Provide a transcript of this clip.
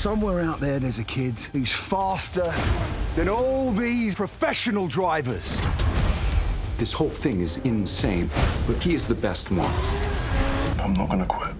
Somewhere out there, there's a kid who's faster than all these professional drivers. This whole thing is insane, but he is the best one. I'm not gonna quit.